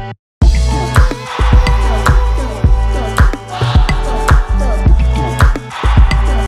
Oh,